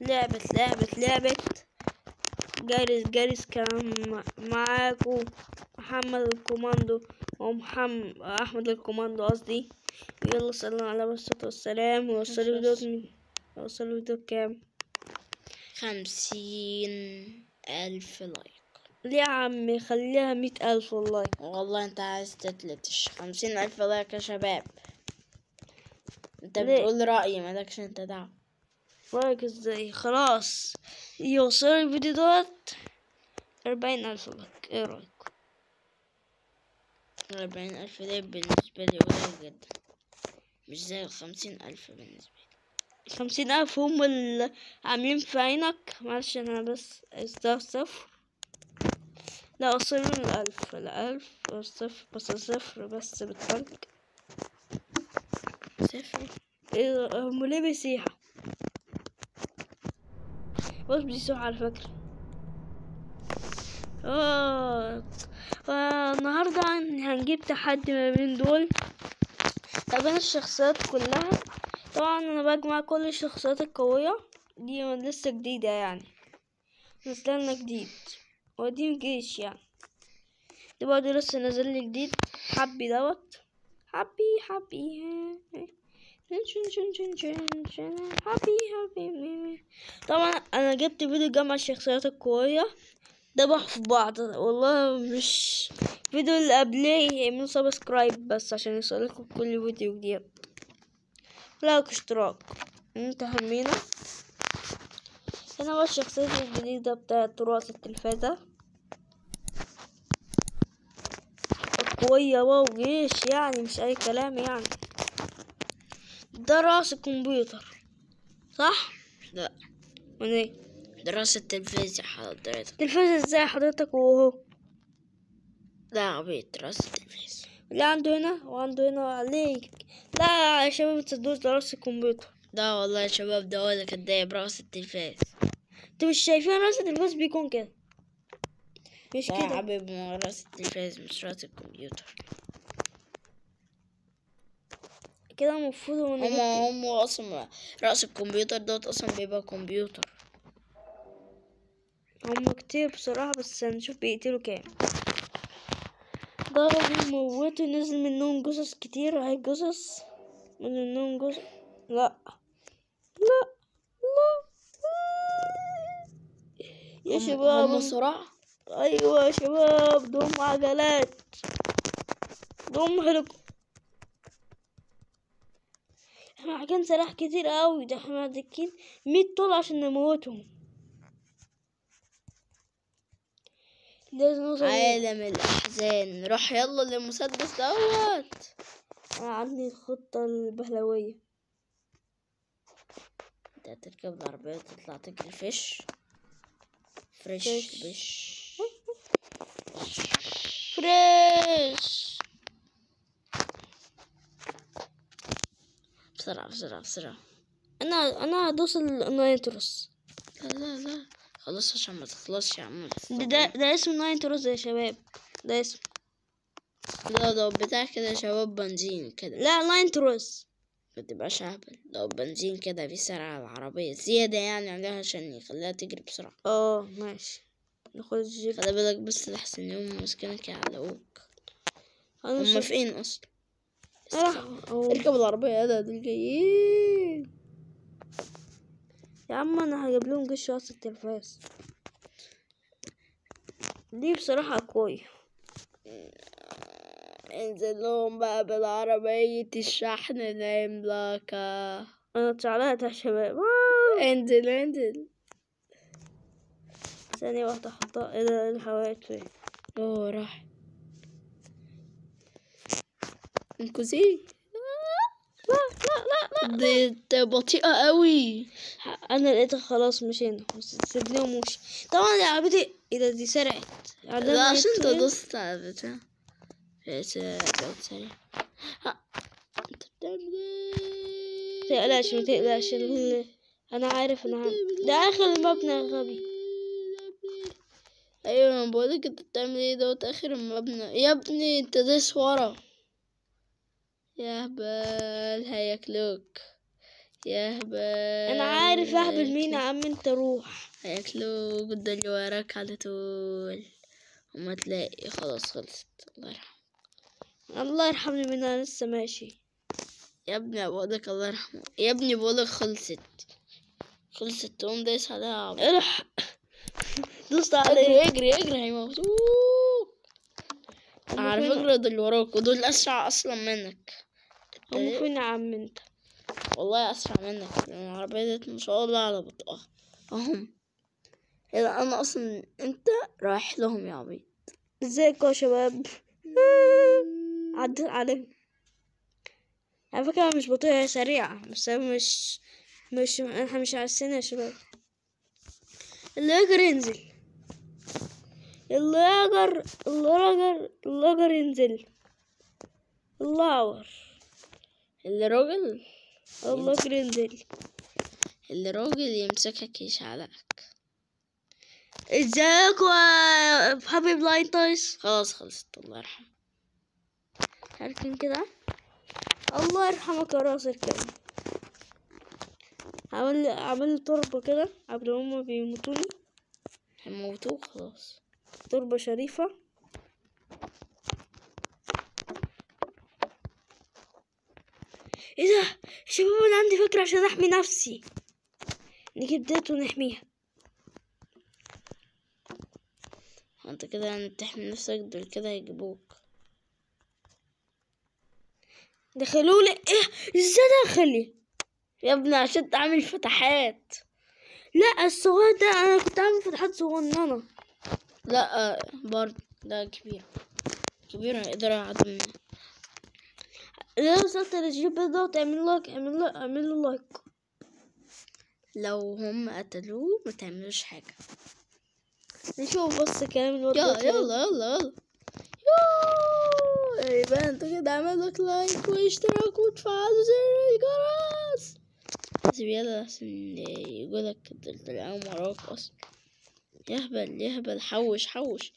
لعبت لعبت لعبت. جارس جارس كان مع- معاكو محمد الكوماندو ومحمد أحمد الكوماندو قصدي. يلا صلوا على الصلاة والسلام. ووصلوا فيديو وصلوا فيديو كام؟ خمسين ألف لايك. ليه يا عمي؟ خليها مئة ألف والله. والله أنت عايز تتلتش. خمسين ألف لايك يا شباب. أنت ليه؟ بتقول رأيي مالكش أنت دعوة. رايك إزاي خلاص. يوصلوا الفيديو دوت. أربعين ألف لايك إيه رأيك؟ أربعين ألف ده بالنسبة لي قليل جدا مش زي الخمسين ألف بالنسبة لي. خمسين ألف هم اللي عاملين في عينك. معلش أنا بس استغفر لا وصلوا الألف. الألف صفر بس صفر بس بالتلج صفر. إيه هم ليه بيسيحوا؟ بص بيسيحوا على فكرة آه النهاردة هن- هنجيب تحدي ما بين دول. ما بين الشخصيات كلها. طبعا أنا بجمع كل الشخصيات القوية. دي لسه جديدة يعني. نزلنا جديد. ودي جيش يعني. دي برضه لسه نازل لي جديد. حبي دوت. حبي حبي. شن شن شن شن شن حبي حبي طبعا أنا جبت فيديو جمع الشخصيات القوية دبح في بعض والله مش فيديو اللي قبليه اعملوا subscribe بس عشان يوصلكوا كل فيديو جديد like اشتراك انت همينا هنا بقى الشخصية الجديدة بتاعت تراث التلفازة قوية واو جيش يعني مش أي كلام يعني ده راس الكمبيوتر صح؟ لا. من إيه؟ دراسة تلفزيون حضرتك. تلفاز إزاي حضرتك وهو. لا عبيط دراسة تلفزيون اللي عنده هنا وعنده هنا. عليك. لا يا شباب متصدقوش ده راس الكمبيوتر لا والله يا شباب ده ولا كداب راس التلفاز أنتوا مش شايفين راس التلفاز بيكون كده؟ مش لا يا كده. حبيبي راس التلفاز مش راس الكمبيوتر. كده المفروض نجيب- هما أصلا راس الكمبيوتر دوت أصلا بيبقى كمبيوتر هم كتير بصراحة بس هنشوف بيقتلوا كام ضربوا موتوا نزل منهم جثث كتير هاي جثث من منهم جثث لا لا لا يا هم- شباب صراع أيوه يا شباب دوم عجلات دوم هلك إحنا سلاح كتير قوي ده إحنا محتاجين مية طول عشان نموتهم. لازم نوصل عالم الأحزان. روح يلا للمسدس دوت. أنا عندي الخطة البهلوية. انت تركب العربية وتطلع تجري. فش فريش. بش فريش. بسرعة بسرعة بسرعة. أنا أنا هدوس ال nitrous. لا لا لا. خلاص عشان ما تخلصش يا عم. ده ده, ده اسم nitrous يا شباب. ده اسم. لا لو بتاع كده يا شباب بنزين كده. لا nitrous. ما تبقاش أهبل. لو بنزين كده بيسرع العربية زيادة يعني عليها عشان يخليها تجري بسرعة. آه ماشي. ناخد الجيب. خلي بالك بس لحسن يوم ماسكينك يعلقوك هما فين أصلا؟ راح. اركب العربية يلا دول جايين يا عم أنا هجيب لهم جيش وسط التلفاز. دي بصراحة قوية انزل لهم بقى بالعربية الشحن العملاقة أنا اتشعلقت يا شباب. انزل انزل. ثانية واحدة أحطها. إيه ده؟ الحوايج فين أوه راح. انقذيه لا لا لا لا دي بطيئة قوي أنا لقيتها خلاص مشينا بس سيبني ومشي طبعا يا عبدي إيه ده دي سرعت لا عشان إنت دوست على بقت سريع أنت بتعمل إيه؟ متقلقش متقلقش أنا عارف أنا عارف. ده آخر المبنى يا غبي. أيوه أنا بقولك أنت بتعمل إيه دوت؟ آخر المبنى. يا ابني أنت داس ورا. يا هبل هياكلوك. يهبل أنا عارف اهبل مين يا عم أنت روح. هياكلوا قد اللي وراك على طول. وما تلاقي خلاص خلصت. الله يرحمه. الله يرحمني من أنا لسه ماشي. يا ابني بقولك الله يرحمه. يا ابني بقولك خلصت. خلصت تقوم دايس عليها. الح دوست عليه اجري اجري اجري هيموتوك على فكرة دول وراك ودول أسرع أصلا منك. هم فين يا عم انت والله أسرع منك العربية ديت ما شاء الله على بطئها أهم إذا أنا أصلا أنت رايح لهم يا عبيط ازيكم يا شباب عدت عليهم على فكرة أنا مش بطيئة هي سريعة بس مش مش إحنا مش عارفين يا شباب اللي يقدر ينزل اللي يقدر اللي يقدر اللي يقدر ينزل الله أكبر اللي راجل؟ الله يقدر ينزل اللي راجل يمسكك يشعلقك ازيكم يا حبيب لاين تايس؟ خلاص خلصت الله يرحمه. عارفين كده؟ الله يرحمك يا راسل كده عمل عمل تربة كده قبل هما بيموتوني. هيموتوك؟ خلاص. تربة شريفة. إيه ده؟ شباب أنا عندي فكرة عشان أحمي نفسي. نجيب ديت ونحميها. أنت كده يعني بتحمي نفسك دول كده هيجيبوك. دخلولي إيه؟ إزاي دخلي يا ابني عشان تعمل فتحات. لا الصغير ده أنا كنت عامل فتحات صغننة. لا برضه ده كبير. كبير هيقدر يعدي منه. لو وصلت للجيب ده تعمل like اعمل له اعمل like. لو هم قتلوه ما تعملوش حاجة. نشوف بس كلام الواد يلا. يلا يلا. يلا يبقى انت كده عمل لك لايك واشتراك وتفعلوا زر الجرس. بس يلا عشان يقولك دول طلعوا وراك أصلا يهبل يهبل حوش حوش.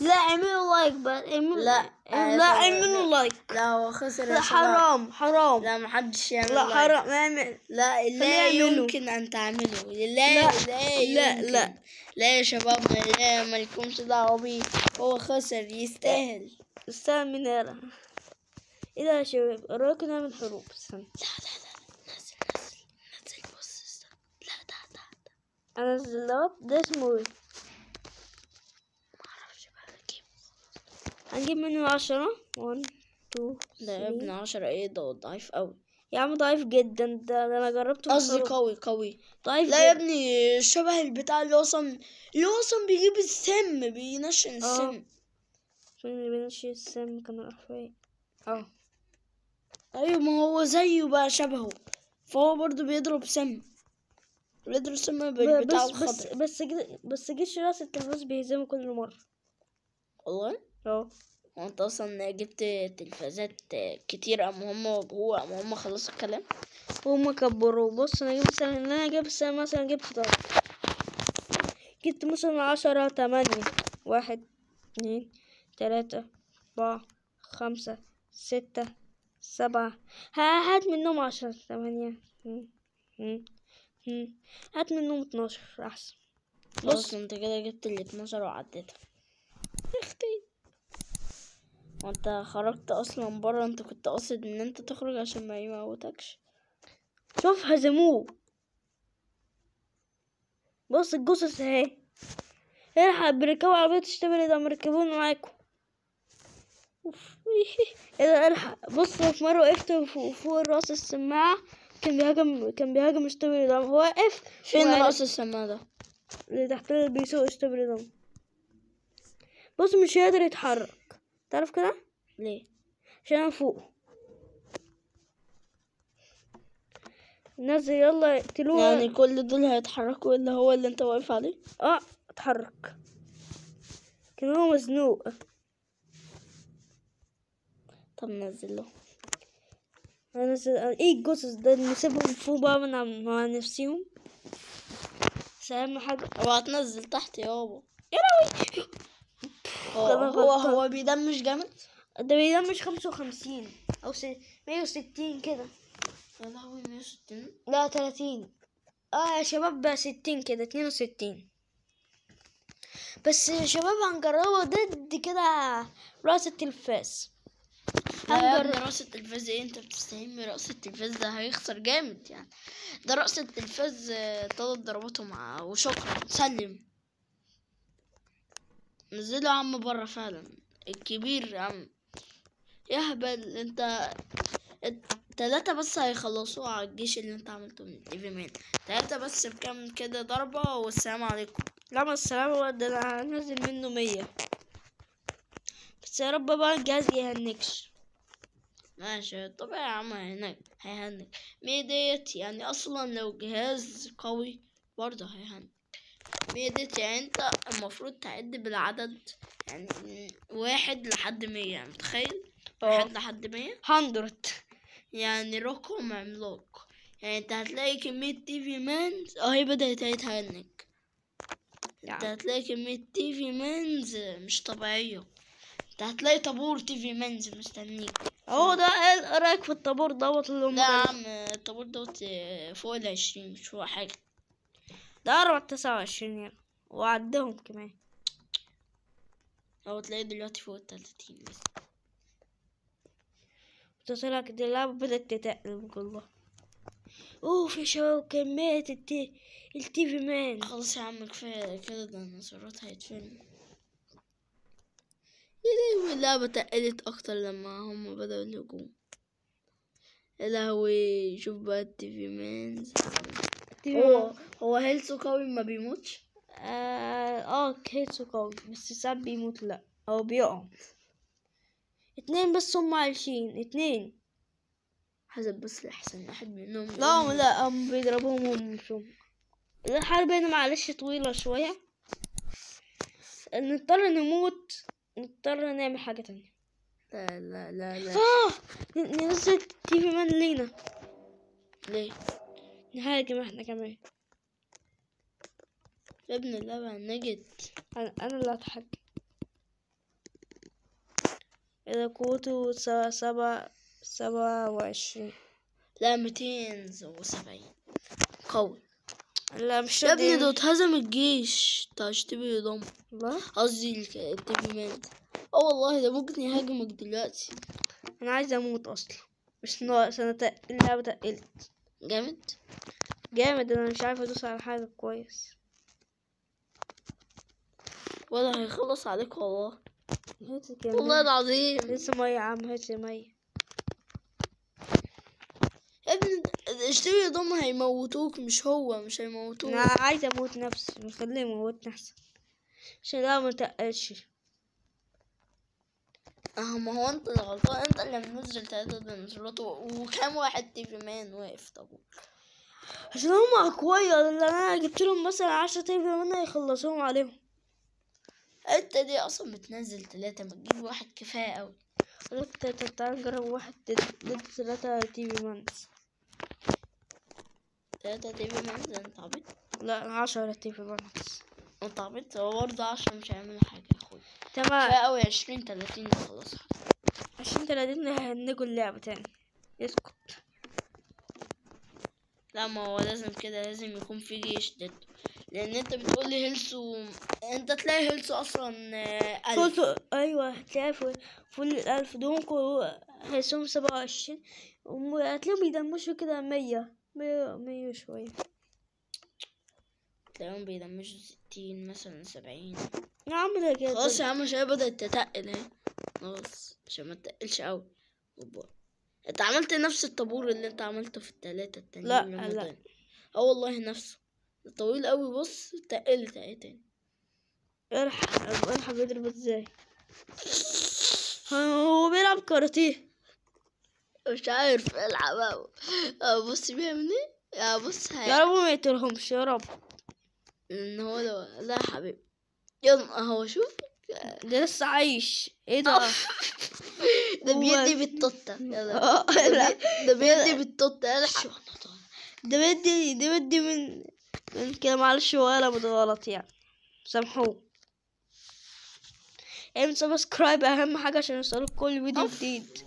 لا اعملوا لايك بس اعملوا لا، لا آه، اعملوا لايك لا هو خسر لا حرام حرام لا محدش يعمل لا. حرام اعمل لا لا. يمكن ان تعمله لا لا، لا لا،. لا. لا يا شباب لا مالكمش دعوه بيه هو خسر يستاهل استنى من هنا إيه ده يا شباب اراكم نعمل حروب استنى لا لا لا نزل نزل نزل بص استنى. لا ده أنا الزلاب ده اسمه إيه معرفش بقى أجيب هنجيب منه عشرة. 1 2 ده يا ابني عشرة. إيه ده؟ ضعيف قوي. يا عم ضعيف جدا. ده, ده أنا جربته قصدي. قوي قوي. ضعيف لا يا جدا. ابني شبه البتاع اللي أصلا اللي هو أصلا بيجيب السم بينشن السم. فين اللي بينشي السم كان راح فين آه. أيوه ما هو زيه بقى شبهه. فهو برضو بيضرب سم. بيضرب سم بالبتاع بس بس الخضر. بس جد- بس جيش رأس التلفاز بيهزمه كل مرة. والله؟ آه هو انت أصلا جبت تلفازات كتير أم هم هو أم هم خلصوا الكلام. وهم كبروا. بص أنا جبت مثلا أنا جبت السنة مثلا جبت طب. جبت مثلا عشرة تمانية. واحد اتنين تلاتة أربعة خمسة ستة سبعة. ها- هات منهم عشرة تمانية. هات منهم اتناشر أحسن. بص. أنت كده جبت ال 12 وعديتها. وانت خرجت أصلا بره انت كنت قاصد ان انت تخرج عشان ما يموتكش. شوف هزموه. بص الجثث اهي. الحق بيركبوا عربية تشتغل ده مركبون معاكم. أوف. إيه ده الحق. بص في مرة وقفت فوق, رأس السماعة كان بيهاجم كان بيهاجم اشتبري دم هو واقف فين رأس السماء ده؟ اللي تحت اللي بيسوق اشتبري دم بص مش قادر يتحرك. تعرف كده؟ ليه؟ عشان أنا فوق. نزل يلا اقتلوه يعني كل دول هيتحركوا إلا هو اللي أنت واقف عليه؟ آه اتحرك. كان هو مزنوق. طب نزل له. س... إيه الجثث ده؟ نسيبهم فوق بقى من مع نفسيهم. بس أهم حاجة اوعى تنزل تحت يابا. يا لهوي! هو هو, بيدمج جامد؟ ده بيدمج خمسة وخمسين أو مية وستين كده. يا لهوي 160 لا تلاتين. آه يا شباب بقى ستين كده اتنين وستين. بس يا شباب هنجربه ضد كده رأس التلفاز. هنجرب. رأس التلفاز إيه؟ أنت بتستهين برأس التلفاز ده هيخسر جامد يعني. ده رأس التلفاز آه، تلات ضرباته مع وشكرا سلم. نزله يا عم بره فعلا. الكبير يا عم. يهبل. انت تلاتة بس هيخلصوه على الجيش اللي انت عملته من ايفي مان تلاتة بس بكام كده ضربة والسلام عليكم. لا ما السلامة ده أنا هنزل منه مية. بس يا رب بقى الجهاز يهنكش. ماشي. طبيعي يا عم هيهنك هيهنك. مية ديت يعني أصلا لو جهاز قوي برضه هيهنك. مية ديت يعني انت المفروض تعد بالعدد يعني واحد لحد مية يعني متخيل؟ آه. واحد لحد مية؟ hundred. يعني رقم عملاق. يعني انت هتلاقي كمية TV Mans اهي بدأت تهنك انت يعني. هتلاقي كمية TV Mans مش طبيعية. انت هتلاقي طابور TV Mans مستنيك. اهو ده إيه رايك في الطابور دوت اللي هم لا يا عم الطابور دوت فوق العشرين مش فوق حاجة. ده أربعة تسعة وعشرين يعني وعدهم كمان. أو تلاقي دلوقتي فوق التلاتين بس. طلع كده اللعبة بدأت تتقل كلها اوف يا شباب كمية التي في مان خلاص يا عم كفاية كده الديناصورات هيتفنوا لهوي اللعبة تقلت أكتر لما هم بدأوا الهجوم يا لهوي شوف بقى ال TV Mans هو هو health و قوي ما بيموتش؟ آه آه كيتسو قوي بس ساعات بيموت لا أو بيقع اتنين بس هم عايشين اتنين. حسب بس الأحسن واحد منهم لا هم لا هم بيضربوهم هم مش هم الحرب هنا معلش طويلة شوية. نضطر نموت نضطر نعمل حاجة تانية. لا لا لا لا. ن- ننزل تي في مان لينا. ليه؟ نهاجم إحنا كمان. يا ابن اللعبة نجت أنا أنا اللي هتحكم إذا قوته س- سبعة سبعة وعشرين. لا ميتين وسبعين. قوي. لا مش يا ابني ده اتهزم الجيش. بتاع اشتبي يضم قصدي مان أه والله ده ممكن يهاجمك دلوقتي. أنا عايز أموت أصلا. مش ناقص. أنا تق... اللعبة تقلت. جامد. جامد. أنا مش عارف أدوس على حاجة كويس. ولا هيخلص عليك والله. والله العظيم. لسه مية يا عم هات مية. يا ابني ده اشتبي يضم هيموتوك مش هو مش هيموتوك. أنا عايز أموت نفسي نخليه يموتني احسن عشان لا ما تقلش أه ما هو أنت اللي غلطان أنت اللي منزل تلاتة ديناصورات وكام واحد TV Man واقف؟ طب عشان هم أقوياء أنا جبت لهم مثلا عشرة TV Man يخلصوهم عليهم. انت دي أصلا بتنزل تلاتة ما تجيب واحد كفاية أوي. قلت تا- تعال نجرب واحد ضد ضد ثلاثة TV Man تلاتة TV Man ده أنت عبيط. لا عشرة TV Man أنت عبيط؟ هو برضه عشرة مش هيعملوا حاجة يا أخويا. تمام. كفاية أوي عشرين تلاتين خلاص عشان تلاتين هنجوا اللعبة تاني. اسكت. لا ما هو لازم كده لازم يكون في جيش ضده لأن أنت بتقول لي health و أنت تلاقي health و أصلا آه، ألف. فوق أيوه هتلاقي فوق فوق الالف دول هيسهم سبعة وعشرين. وهتلاقيهم بيدمشوا كده مية مية مية وشوية. تلاقيهم بيدمجوا ستين مثلا سبعين. يا عم ده كده خلاص يا عم عشان بدأت تتقل اهي خلاص عشان ما تقلش أوي. انت عملت نفس الطابور اللي انت عملته في التلاتة التانيين لا، لا. آه والله نفسه ده طويل اوي بص تقلت اهي تاني؟ ارحب ارحب يضرب إزاي؟ هو بيلعب كاراتيه. مش عارف العب أوي. آه بص بيعمل إيه؟ يا بص يا رب ما يقتلهمش يا رب. إن هو لو لا يا حبيبي. يلا اهو شوف. ده لسه عايش. إيه ده؟ ده هو- بيدي بالتوتة. يلا. آه، ده ده بيدي بالتوتة. الحق ده بدي ده بدي من من كده معلش هو قلبت غلط يعني. سامحوه. اعمل سبسكرايب أهم حاجة عشان يوصلك كل فيديو. جديد.